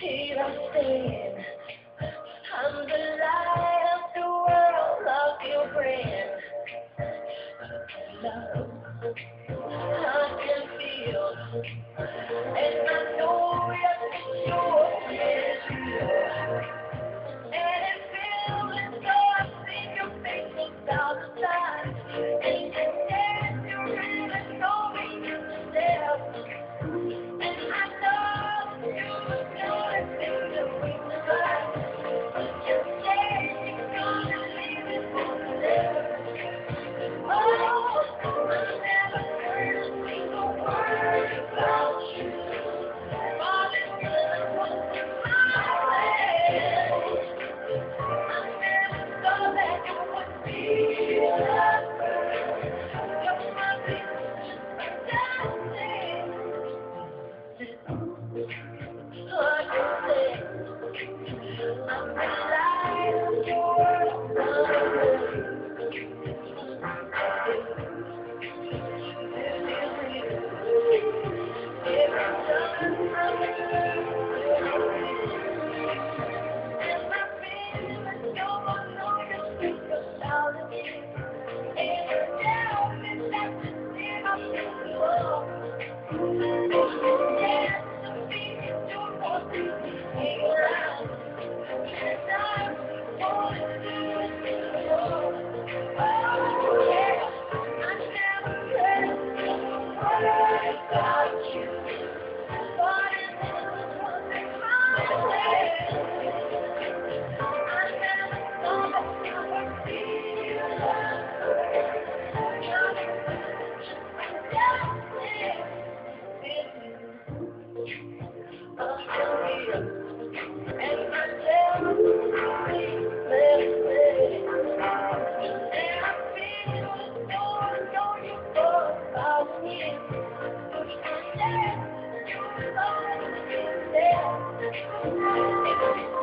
Here I stand. I'm the light of the world, love your brand. Love, I can feel. Thank you. Thank you.